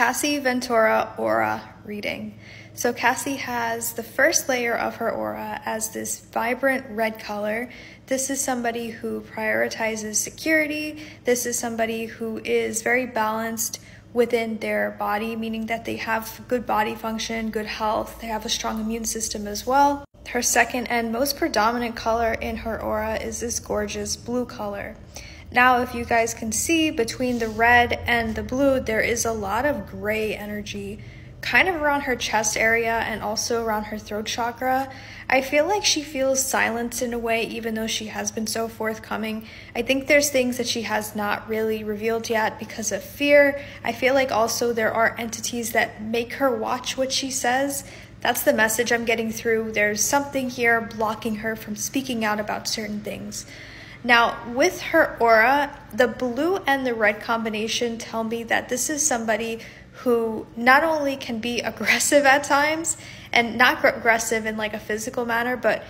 Cassie Ventura Aura reading. So, Cassie has the first layer of her aura as this vibrant red color. This is somebody who prioritizes security. This is somebody who is very balanced within their body, meaning that they have good body function, good health, they have a strong immune system as well. Her second and most predominant color in her aura is this gorgeous blue color. Now, if you guys can see between the red and the blue, there is a lot of gray energy kind of around her chest area and also around her throat chakra. I feel like she feels silenced in a way, even though she has been so forthcoming. I think there's things that she has not really revealed yet because of fear. I feel like also there are entities that make her watch what she says. That's the message I'm getting through. There's something here blocking her from speaking out about certain things. Now, with her aura, the blue and the red combination tell me that this is somebody who not only can be aggressive at times and not aggressive in like a physical manner, but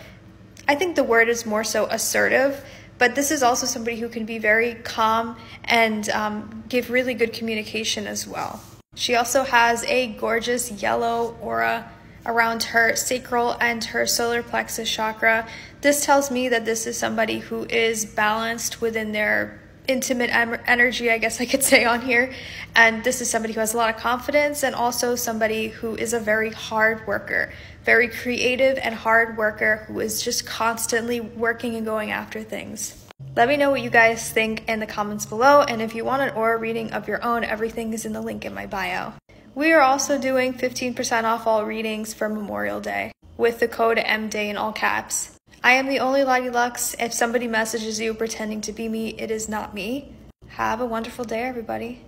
I think the word is more so assertive. But this is also somebody who can be very calm and um, give really good communication as well. She also has a gorgeous yellow aura around her sacral and her solar plexus chakra. This tells me that this is somebody who is balanced within their intimate energy, I guess I could say on here. And this is somebody who has a lot of confidence and also somebody who is a very hard worker, very creative and hard worker who is just constantly working and going after things. Let me know what you guys think in the comments below. And if you want an aura reading of your own, everything is in the link in my bio. We are also doing 15% off all readings for Memorial Day with the code MDAY in all caps. I am the only Lotty Luxe. If somebody messages you pretending to be me, it is not me. Have a wonderful day, everybody.